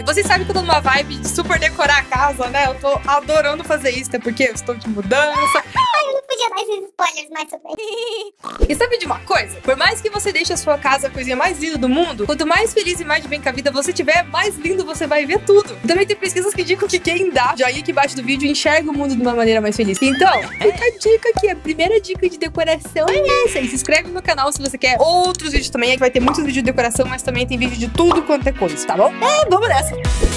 e você sabe que eu tô numa vibe de super decorar a casa, né? Eu tô adorando fazer isso, até porque eu estou de mudança. Ai, eu não podia dar esses spoilers, mas bem. E sabe de uma coisa? Por mais que você deixe a sua casa a coisinha mais linda do mundo, quanto mais feliz e mais de bem com a vida você tiver, mais lindo você vai ver tudo. Também tem pesquisas que indicam que quem dá joinha aqui embaixo do vídeo enxerga o mundo de uma maneira mais feliz. Então, fica a dica aqui, a primeira dica de decoração é essa. E se inscreve no canal se você quer outros vídeos também, que vai ter muitos vídeos de decoração, mas também tem vídeo de tudo quanto é coisa, tá bom? É, vamos nessa! Thank you.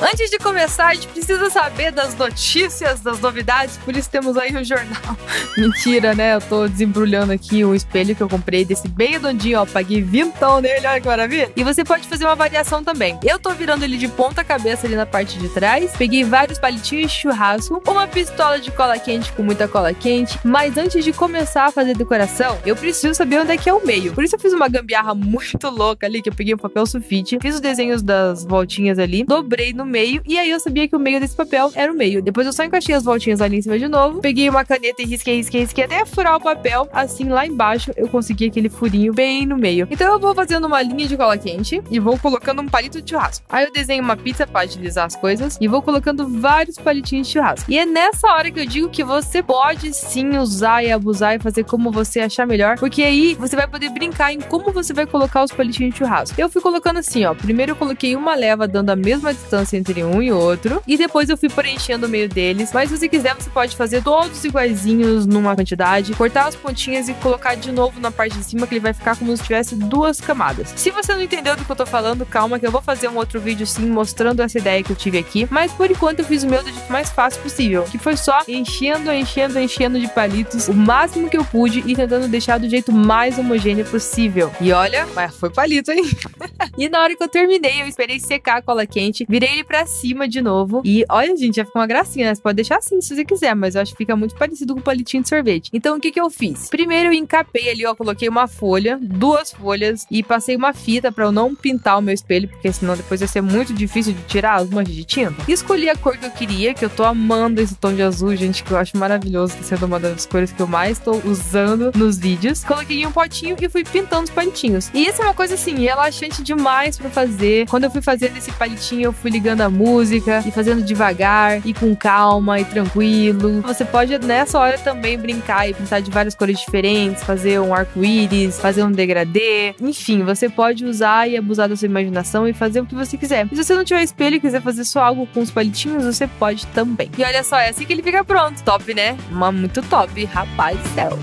Antes de começar, a gente precisa saber das notícias, das novidades, por isso temos aí o jornal. Mentira, né? Eu tô desembrulhando aqui o espelho que eu comprei desse bem redondinho, ó. Paguei vintão nele, olha que maravilha. E você pode fazer uma variação também. Eu tô virando ele de ponta cabeça ali na parte de trás. Peguei vários palitinhos de churrasco, uma pistola de cola quente com muita cola quente. Mas antes de começar a fazer decoração, eu preciso saber onde é que é o meio. Por isso eu fiz uma gambiarra muito louca ali, que eu peguei um papel sulfite, fiz os desenhos das voltinhas ali, dobrei no meio, e aí eu sabia que o meio desse papel era o meio. Depois eu só encaixei as voltinhas ali em cima de novo, peguei uma caneta e risquei, risquei, risquei até furar o papel. Assim, lá embaixo, eu consegui aquele furinho bem no meio. Então eu vou fazendo uma linha de cola quente e vou colocando um palito de churrasco. Aí eu desenho uma pizza para agilizar as coisas e vou colocando vários palitinhos de churrasco. E é nessa hora que eu digo que você pode sim usar e abusar e fazer como você achar melhor, porque aí você vai poder brincar em como você vai colocar os palitinhos de churrasco. Eu fui colocando assim, ó. Primeiro eu coloquei uma leva dando a mesma distância entre um e outro. E depois eu fui preenchendo o meio deles. Mas se você quiser, você pode fazer todos iguaizinhos numa quantidade, cortar as pontinhas e colocar de novo na parte de cima, que ele vai ficar como se tivesse duas camadas. Se você não entendeu do que eu tô falando, calma, que eu vou fazer um outro vídeo sim mostrando essa ideia que eu tive aqui. Mas por enquanto eu fiz o meu do jeito mais fácil possível, que foi só enchendo, enchendo, enchendo de palitos o máximo que eu pude e tentando deixar do jeito mais homogêneo possível. E olha, mas foi palito, hein? e na hora que eu terminei, eu esperei secar a cola quente, virei ele pra cima de novo. E olha, gente, já ficou uma gracinha, né? Você pode deixar assim se você quiser, mas eu acho que fica muito parecido com o palitinho de sorvete. Então, o que que eu fiz? Primeiro, eu encapei ali, ó, coloquei uma folha, duas folhas e passei uma fita para eu não pintar o meu espelho, porque senão depois ia ser muito difícil de tirar as manchas de tinta. Escolhi a cor que eu queria, que eu tô amando esse tom de azul, gente, que eu acho maravilhoso, tá sendo uma das cores que eu mais tô usando nos vídeos. Coloquei em um potinho e fui pintando os palitinhos. E isso é uma coisa assim, relaxante demais para fazer. Quando eu fui fazendo esse palitinho, eu fui ligando a música e fazendo devagar e com calma e tranquilo. Você pode nessa hora também brincar e pintar de várias cores diferentes, fazer um arco-íris, fazer um degradê. Enfim, você pode usar e abusar da sua imaginação e fazer o que você quiser. E se você não tiver espelho e quiser fazer só algo com os palitinhos, você pode também. E olha só, é assim que ele fica pronto. Top, né? Uma muito top, rapaz céu.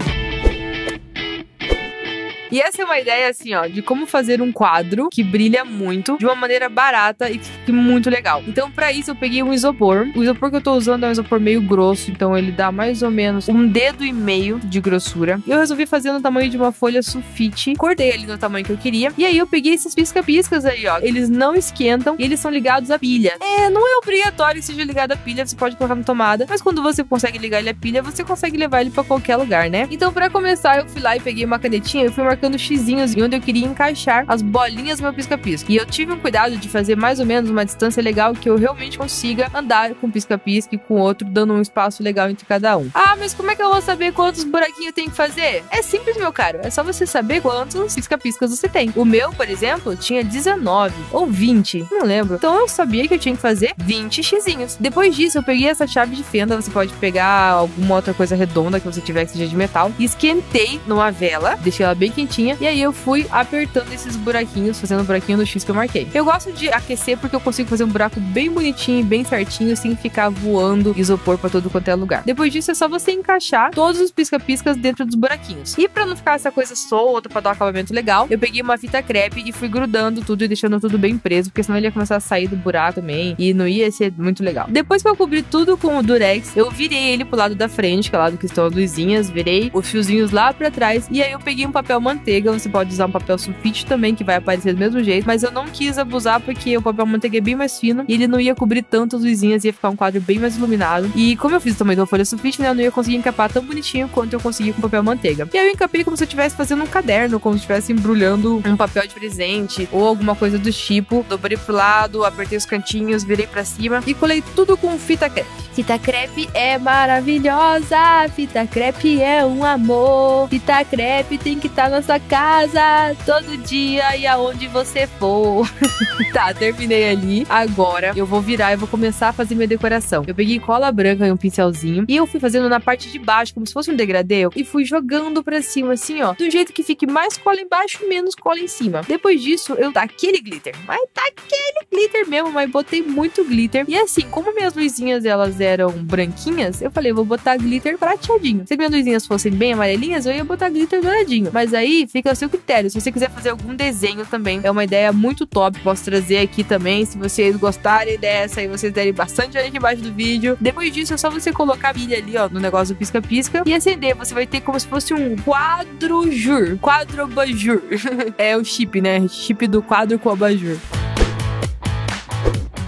E essa é uma ideia, assim, ó, de como fazer um quadro que brilha muito, de uma maneira barata e que fique muito legal. Então, para isso, eu peguei um isopor. O isopor que eu tô usando é um isopor meio grosso, então ele dá mais ou menos um dedo e meio de grossura. Eu resolvi fazer no tamanho de uma folha sulfite, cortei ali no tamanho que eu queria. E aí eu peguei esses pisca-piscas aí, ó. Eles não esquentam e eles são ligados à pilha. É, não é obrigatório que seja ligado à pilha, você pode colocar na tomada, mas quando você consegue ligar ele à pilha, você consegue levar ele para qualquer lugar, né? Então, para começar, eu fui lá e peguei uma canetinha e fui marcando xizinhos onde eu queria encaixar as bolinhas do meu pisca-pisca. E eu tive um cuidado de fazer mais ou menos uma distância legal que eu realmente consiga andar com pisca-pisca e com outro, dando um espaço legal entre cada um. Ah, mas como é que eu vou saber quantos buraquinhos eu tenho que fazer? É simples, meu caro. É só você saber quantos pisca-piscas você tem. O meu, por exemplo, tinha 19 ou 20, não lembro. Então eu sabia que eu tinha que fazer 20 xizinhos. Depois disso, eu peguei essa chave de fenda, você pode pegar alguma outra coisa redonda que você tiver que seja de metal, e esquentei numa vela, deixei ela bem quentinha, e aí eu fui apertando esses buraquinhos, fazendo o buraquinho no X que eu marquei. Eu gosto de aquecer porque eu consigo fazer um buraco bem bonitinho, bem certinho, sem ficar voando isopor para todo quanto é lugar. Depois disso é só você encaixar todos os pisca-piscas dentro dos buraquinhos. E para não ficar essa coisa solta, para dar um acabamento legal, eu peguei uma fita crepe e fui grudando tudo e deixando tudo bem preso, porque senão ele ia começar a sair do buraco também e não ia ser muito legal. Depois que eu cobri tudo com o durex, eu virei ele pro lado da frente, que é o lado que estão as luzinhas, virei os fiozinhos lá para trás e aí eu peguei um papel manteiga, você pode usar um papel sulfite também, que vai aparecer do mesmo jeito, mas eu não quis abusar porque o papel manteiga é bem mais fino e ele não ia cobrir tanto as luzinhas, ia ficar um quadro bem mais iluminado. E como eu fiz o tamanho uma folha sulfite, né, eu não ia conseguir encapar tão bonitinho quanto eu consegui com papel manteiga. E aí eu encapei como se eu estivesse fazendo um caderno, como se estivesse embrulhando um papel de presente ou alguma coisa do tipo. Dobrei pro lado, apertei os cantinhos, virei para cima e colei tudo com fita crepe. Fita crepe é maravilhosa, fita crepe é um amor, fita crepe tem que estar tá na sua casa todo dia e aonde você for. tá, terminei ali. Agora eu vou virar e vou começar a fazer minha decoração. Eu peguei cola branca e um pincelzinho e eu fui fazendo na parte de baixo, como se fosse um degradê, e fui jogando pra cima, assim, ó, do jeito que fique mais cola embaixo e menos cola em cima. Depois disso, eu aquele glitter, mas aquele glitter mesmo, mas botei muito glitter. E assim, como minhas luzinhas elas eram branquinhas, eu falei, vou botar glitter prateadinho. Se minhas luzinhas fossem bem amarelinhas, eu ia botar glitter douradinho. Mas aí fica ao seu critério. Se você quiser fazer algum desenho também, é uma ideia muito top. Posso trazer aqui também, se vocês gostarem dessa e vocês derem bastante like embaixo do vídeo. Depois disso, é só você colocar a pilha ali, ó, no negócio do pisca-pisca e acender. Você vai ter como se fosse um quadro jur, quadro abajur. é o chip, né? Chip do quadro com abajur.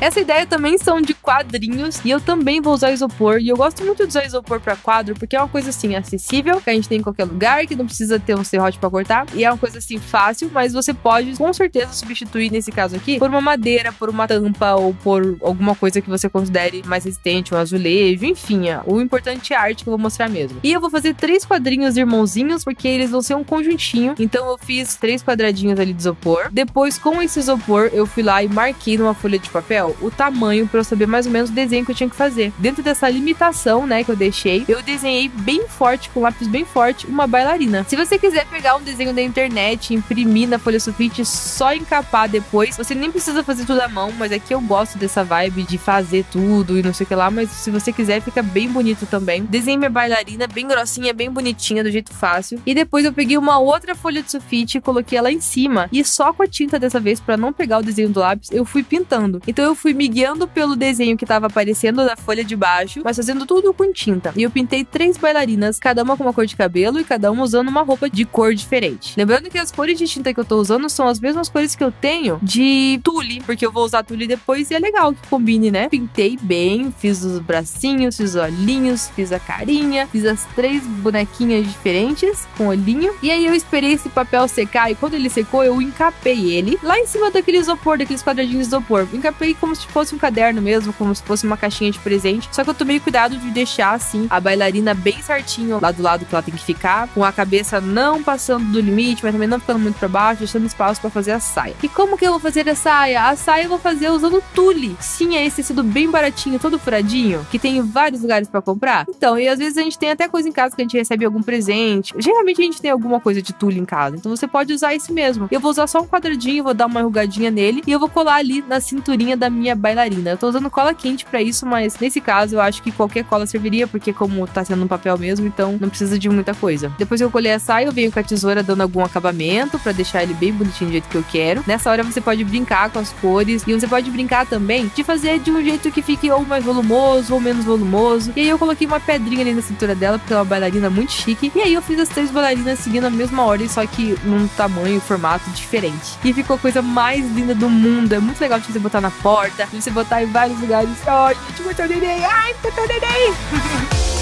Essa ideia também são de quadrinhos e eu também vou usar isopor. E eu gosto muito de usar isopor para quadro porque é uma coisa assim acessível, que a gente tem em qualquer lugar, que não precisa ter um serrote para cortar. E é uma coisa assim fácil, mas você pode com certeza substituir nesse caso aqui por uma madeira, por uma tampa ou por alguma coisa que você considere mais resistente, um azulejo, enfim. O importante é a arte que eu vou mostrar mesmo. E eu vou fazer três quadrinhos irmãozinhos porque eles vão ser um conjuntinho. Então eu fiz três quadradinhos ali de isopor. Depois, com esse isopor, eu fui lá e marquei numa folha de papel o tamanho para eu saber mais ou menos o desenho que eu tinha que fazer. Dentro dessa limitação, né, que eu deixei, eu desenhei bem forte, com lápis bem forte, uma bailarina. Se você quiser pegar um desenho da internet, imprimir na folha sulfite, só encapar depois, você nem precisa fazer tudo à mão, mas aqui eu gosto dessa vibe de fazer tudo e não sei o que lá, mas se você quiser, fica bem bonito também. Desenhei minha bailarina bem grossinha, bem bonitinha, do jeito fácil. E depois eu peguei uma outra folha de sulfite e coloquei ela em cima. E só com a tinta dessa vez, para não pegar o desenho do lápis, eu fui pintando. Então eu fui me guiando pelo desenho que estava aparecendo na folha de baixo, mas fazendo tudo com tinta. E eu pintei três bailarinas, cada uma com uma cor de cabelo e cada uma usando uma roupa de cor diferente. Lembrando que as cores de tinta que eu tô usando são as mesmas cores que eu tenho de tule, porque eu vou usar tule depois e é legal que combine, né? Pintei bem, fiz os bracinhos, fiz os olhinhos, fiz a carinha, fiz as três bonequinhas diferentes com olhinho. E aí eu esperei esse papel secar e quando ele secou, eu encapei ele lá em cima daquele isopor, daqueles quadradinhos de isopor. Encapei como se fosse um caderno mesmo, como se fosse uma caixinha de presente. Só que eu tomei cuidado de deixar assim a bailarina bem certinho lá do lado que ela tem que ficar, com a cabeça não passando do limite, mas também não ficando muito para baixo, deixando espaço para fazer a saia. E como que eu vou fazer a saia? A saia eu vou fazer usando tule. Sim, é esse tecido bem baratinho, todo furadinho, que tem em vários lugares para comprar. Então, e às vezes a gente tem até coisa em casa que a gente recebe algum presente. Geralmente a gente tem alguma coisa de tule em casa, então você pode usar esse mesmo. Eu vou usar só um quadradinho, vou dar uma enrugadinha nele e eu vou colar ali na cinturinha da minha bailarina. Eu tô usando cola quente para isso, mas nesse caso eu acho que qualquer cola serviria, porque como tá sendo um papel mesmo, então não precisa de muita coisa. Depois que eu colher a saia, eu venho com a tesoura dando algum acabamento para deixar ele bem bonitinho do jeito que eu quero. Nessa hora você pode brincar com as cores e você pode brincar também de fazer de um jeito que fique ou mais volumoso ou menos volumoso. E aí eu coloquei uma pedrinha ali na cintura dela, porque é uma bailarina muito chique. E aí eu fiz as três bailarinas seguindo a mesma ordem, só que num tamanho e formato diferente. E ficou a coisa mais linda do mundo. É muito legal de você botar na porta, de você botar em vários lugares. Ai, gente, muito neném. Ai, muito neném.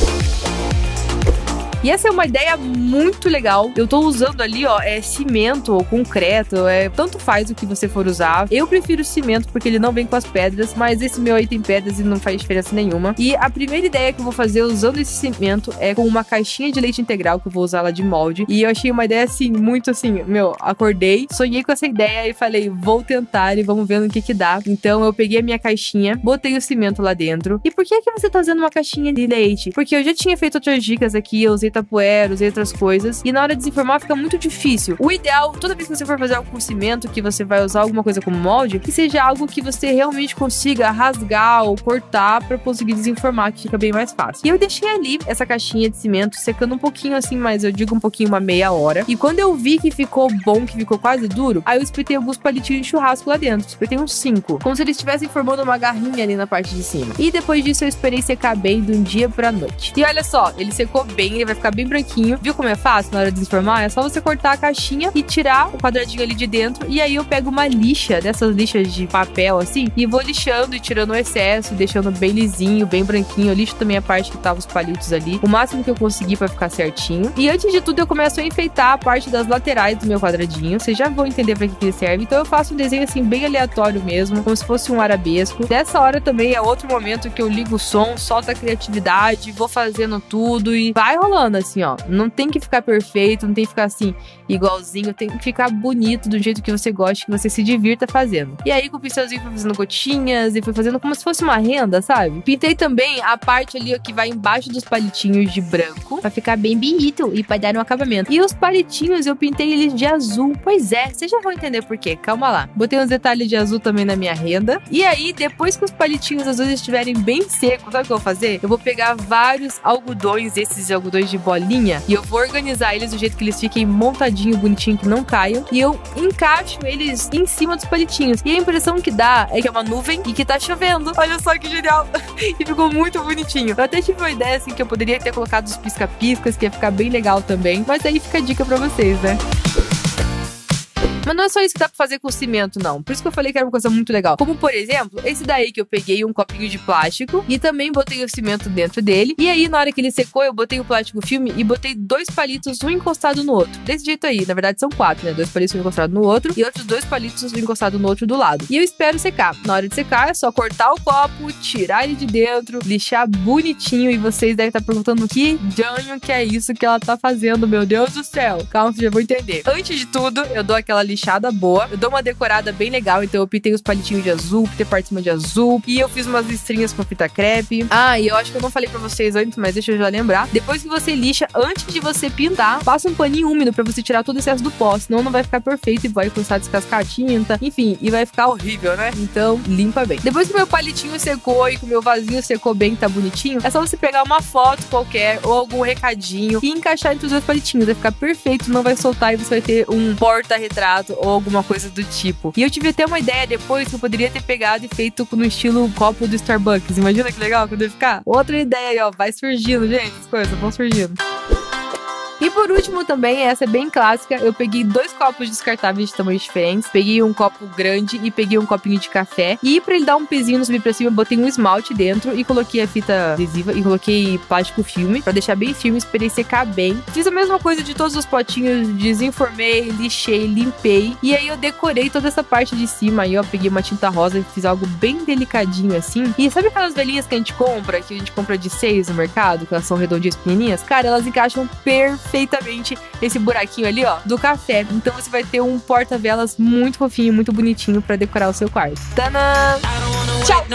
E essa é uma ideia muito legal. Eu tô usando ali, ó, é cimento ou concreto, é tanto faz o que você for usar. Eu prefiro cimento porque ele não vem com as pedras, mas esse meu aí tem pedras e não faz diferença nenhuma. E a primeira ideia que eu vou fazer usando esse cimento é com uma caixinha de leite integral que eu vou usar lá de molde. E eu achei uma ideia assim, muito assim, meu, acordei, sonhei com essa ideia e falei, vou tentar e vamos ver no que que dá. Então eu peguei a minha caixinha, botei o cimento lá dentro. E por que que você tá usando uma caixinha de leite? Porque eu já tinha feito outras dicas aqui, eu usei tapoeira, usei outras coisas. E na hora de desenformar fica muito difícil. O ideal, toda vez que você for fazer algo com cimento, que você vai usar alguma coisa como molde, que seja algo que você realmente consiga rasgar ou cortar para conseguir desenformar, que fica bem mais fácil. E eu deixei ali essa caixinha de cimento secando um pouquinho assim, mas eu digo um pouquinho, uma meia hora. E quando eu vi que ficou bom, que ficou quase duro, aí eu espetei alguns palitinhos de churrasco lá dentro. Espetei uns cinco. Como se eles estivessem formando uma garrinha ali na parte de cima. E depois disso eu esperei secar bem de um dia pra noite. E olha só, ele secou bem, ele vai ficar bem branquinho. Viu como é fácil na hora de desformar? É só você cortar a caixinha e tirar o quadradinho ali de dentro. E aí eu pego uma lixa, dessas lixas de papel assim, e vou lixando e tirando o excesso, deixando bem lisinho, bem branquinho. Eu lixo também a parte que tava os palitos ali, o máximo que eu conseguir para ficar certinho. E antes de tudo, eu começo a enfeitar a parte das laterais do meu quadradinho. Vocês já vão entender para que, que ele serve. Então eu faço um desenho assim bem aleatório mesmo, como se fosse um arabesco. Nessa hora também é outro momento que eu ligo o som, solto a criatividade, vou fazendo tudo e vai rolando humana, assim, ó. Não tem que ficar perfeito, não tem que ficar assim, igualzinho, tem que ficar bonito do jeito que você gosta, que você se divirta fazendo. E aí, com o pincelzinho, fui fazendo gotinhas e fui fazendo como se fosse uma renda, sabe? Pintei também a parte ali ó, que vai embaixo dos palitinhos de branco, pra ficar bem bonito e pra dar um acabamento. E os palitinhos eu pintei eles de azul. Pois é, vocês já vão entender por quê. Calma lá. Botei uns detalhes de azul também na minha renda. E aí, depois que os palitinhos azuis estiverem bem secos, sabe o que eu vou fazer? Eu vou pegar vários algodões, esses algodões de bolinha, e eu vou organizar eles do jeito que eles fiquem montadinho, bonitinho, que não caiam. E eu encaixo eles em cima dos palitinhos. E a impressão que dá é que é uma nuvem e que tá chovendo. Olha só que genial. e ficou muito bonitinho. Eu até tive uma ideia assim que eu poderia ter colocado os pisca-piscas, que ia ficar bem legal também. Mas aí fica a dica pra vocês, né? Mas não é só isso que dá pra fazer com cimento, não. Por isso que eu falei que era uma coisa muito legal. Como, por exemplo, esse daí que eu peguei um copinho de plástico e também botei o cimento dentro dele. E aí, na hora que ele secou, eu botei o plástico filme e botei dois palitos, um encostado no outro. Desse jeito aí. Na verdade, são quatro, né? Dois palitos um encostado no outro e outros dois palitos um encostado no outro do lado. E eu espero secar. Na hora de secar, é só cortar o copo, tirar ele de dentro, lixar bonitinho. E vocês devem estar perguntando que danho que é isso que ela tá fazendo, meu Deus do céu. Calma, já vão entender. Antes de tudo, eu dou aquela lixada lixada boa. Eu dou uma decorada bem legal, então eu pintei os palitinhos de azul, pintei parte de cima de azul. E eu fiz umas listrinhas com fita crepe. Ah, e eu acho que eu não falei pra vocês antes, mas deixa eu já lembrar. Depois que você lixa, antes de você pintar, passa um paninho úmido pra você tirar todo o excesso do pó, senão não vai ficar perfeito e vai começar a descascar a tinta. Enfim, e vai ficar horrível, né? Então, limpa bem. Depois que meu palitinho secou e que o meu vasinho secou bem, tá bonitinho, é só você pegar uma foto qualquer ou algum recadinho e encaixar entre os dois palitinhos. Vai ficar perfeito, não vai soltar e você vai ter um porta-retrato ou alguma coisa do tipo. E eu tive até uma ideia depois que eu poderia ter pegado e feito no estilo copo do Starbucks. Imagina que legal quando ia ficar. Outra ideia aí, ó, vai surgindo, gente, as coisas vão surgindo. E por último também, essa é bem clássica, eu peguei dois copos descartáveis de tamanhos diferentes, peguei um copo grande e peguei um copinho de café, e para ele dar um pezinho no subir pra cima, eu botei um esmalte dentro e coloquei a fita adesiva e coloquei plástico filme para deixar bem firme, esperei secar bem. Fiz a mesma coisa de todos os potinhos, desinformei, lixei, limpei, e aí eu decorei toda essa parte de cima, aí ó, peguei uma tinta rosa e fiz algo bem delicadinho assim. E sabe aquelas velhinhas que a gente compra, que a gente compra de seis no mercado, que elas são redondinhas pequenininhas? Cara, elas encaixam perfeitamente perfeitamente esse buraquinho ali, ó, do café. Então você vai ter um porta-velas muito fofinho, muito bonitinho para decorar o seu quarto. Tanã! Tchau!